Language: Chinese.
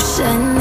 我。